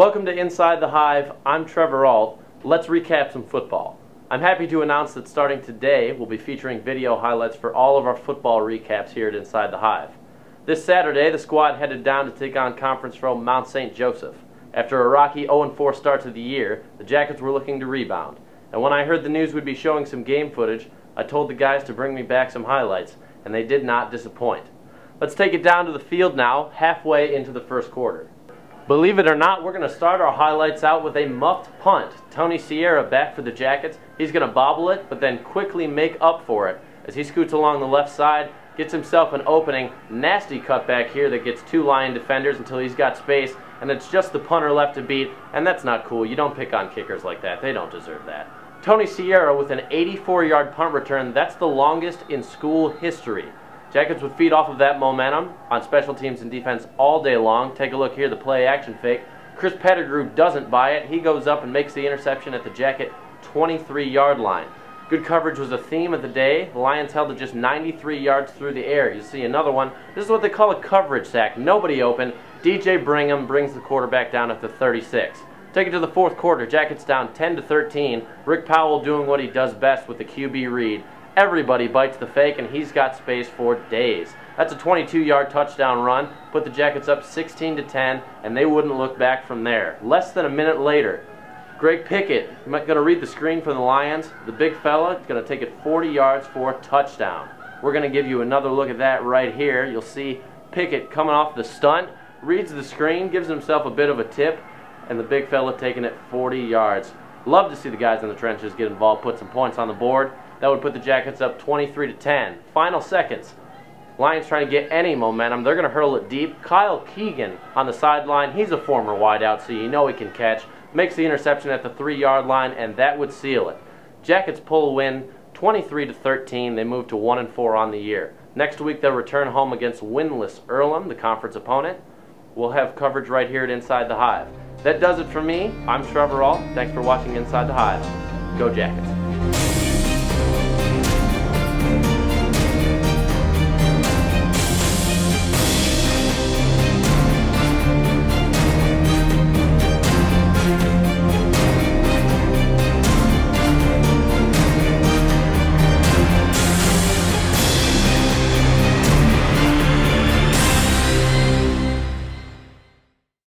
Welcome to Inside the Hive. I'm Trevor Ault. Let's recap some football. I'm happy to announce that starting today, we'll be featuring video highlights for all of our football recaps here at Inside the Hive. This Saturday, the squad headed down to take on conference foe Mount St. Joseph. After a rocky 0-4 start to the year, the Jackets were looking to rebound. And when I heard the news we'd be showing some game footage, I told the guys to bring me back some highlights, and they did not disappoint. Let's take it down to the field now, halfway into the first quarter. Believe it or not, we're going to start our highlights out with a muffed punt. Tony Sierra back for the Jackets. He's going to bobble it, but then quickly make up for it as he scoots along the left side, gets himself an opening. Nasty cutback here that gets two Lion defenders until he's got space, and it's just the punter left to beat, and that's not cool. You don't pick on kickers like that. They don't deserve that. Tony Sierra with an 84-yard punt return. That's the longest in school history. Jackets would feed off of that momentum on special teams and defense all day long. Take a look here, the play action fake. Chris Pettigrew doesn't buy it. He goes up and makes the interception at the Jacket 23-yard line. Good coverage was a theme of the day. The Lions held to just 93 yards through the air. You see another one. This is what they call a coverage sack. Nobody open. DJ Brigham brings the quarterback down at the 36. Take it to the fourth quarter. Jackets down 10 to 13. Rick Powell doing what he does best with the QB read. Everybody bites the fake, and he's got space for days. That's a 22-yard touchdown run. Put the Jackets up 16 to 10, and they wouldn't look back from there. Less than a minute later, Greg Pickett, going to read the screen for the Lions. The big fella is going to take it 40 yards for a touchdown. We're going to give you another look at that right here. You'll see Pickett coming off the stunt, reads the screen, gives himself a bit of a tip, and the big fella taking it 40 yards. Love to see the guys in the trenches get involved, put some points on the board. That would put the Jackets up 23 to 10. Final seconds. Lions trying to get any momentum. They're going to hurl it deep. Kyle Keegan on the sideline. He's a former wideout, so you know he can catch. Makes the interception at the three-yard line, and that would seal it. Jackets pull a win 23 to 13. They move to 1 and 4 on the year. Next week they'll return home against winless Earlham, the conference opponent. We'll have coverage right here at Inside the Hive. That does it for me. I'm Trevor Ault. Thanks for watching Inside the Hive. Go Jackets.